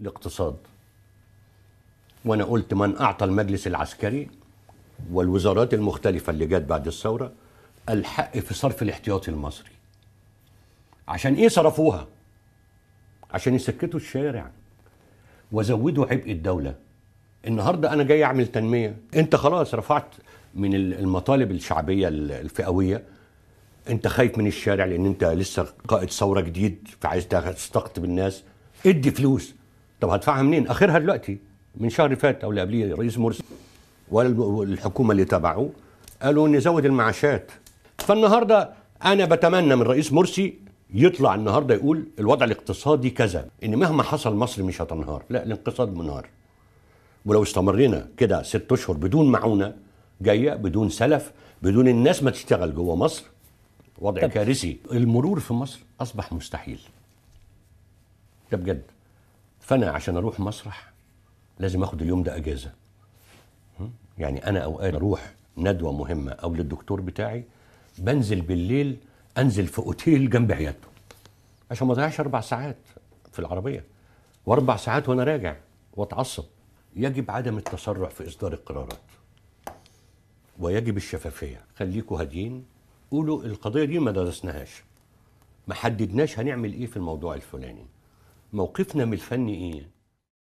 الاقتصاد. وأنا قلت من أعطى المجلس العسكري والوزارات المختلفة اللي جت بعد الثورة الحق في صرف الاحتياطي المصري. عشان إيه صرفوها؟ عشان يسكتوا الشارع. وزودوا عبء الدولة. النهارده أنا جاي أعمل تنمية. أنت خلاص رفعت من المطالب الشعبية الفئوية. أنت خايف من الشارع لأن أنت لسه قائد ثورة جديد فعايز تستقطب الناس. ادي فلوس. طب هدفعها منين؟ آخرها دلوقتي من شهر فات أو اللي قبليه رئيس مرسي والحكومة اللي تبعه قالوا نزود المعاشات. فالنهاردة أنا بتمنى من رئيس مرسي يطلع النهارده يقول الوضع الاقتصادي كذا إن مهما حصل مصر مش هتنهار لا الاقتصاد منهار. ولو استمرينا كده ست أشهر بدون معونة جاية بدون سلف بدون الناس ما تشتغل جوه مصر وضع. كارثي. المرور في مصر أصبح مستحيل. ده بجد. فأنا عشان أروح مسرح لازم آخد اليوم ده أجازة? يعني أنا أوقات أروح ندوة مهمة أو للدكتور بتاعي بنزل بالليل أنزل في أوتيل جنب عيادته. عشان ما أضيعش أربع ساعات في العربية. وأربع ساعات وأنا راجع وأتعصب. يجب عدم التسرع في إصدار القرارات. ويجب الشفافية. خليكوا هاديين. قولوا القضية دي ما درسناهاش. ما حددناش هنعمل إيه في الموضوع الفلاني. موقفنا من الفن إيه؟